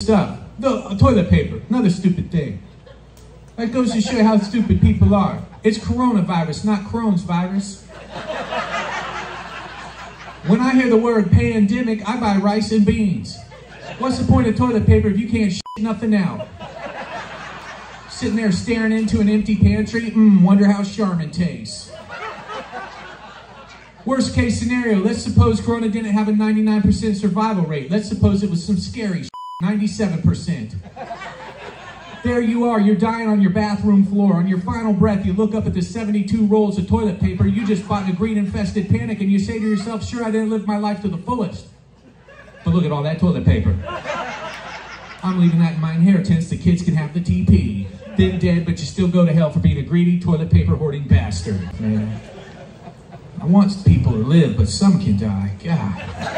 stuff. The toilet paper, another stupid thing. That goes to show you how stupid people are. It's coronavirus, not Crohn's virus. When I hear the word pandemic, I buy rice and beans. What's the point of toilet paper if you can't shit nothing out? Sitting there staring into an empty pantry, mmm, wonder how Charmin tastes. Worst case scenario, let's suppose Corona didn't have a 99% survival rate. Let's suppose it was some scary shit, 97%. There you are, you're dying on your bathroom floor. On your final breath, you look up at the 72 rolls of toilet paper you just bought in a green infested panic and you say to yourself, sure, I didn't live my life to the fullest. But look at all that toilet paper. I'm leaving that in my inheritance. The kids can have the TP. Then dead, but you still go to hell for being a greedy toilet paper hoarding bastard. Man. I want people to live, but some can die. God.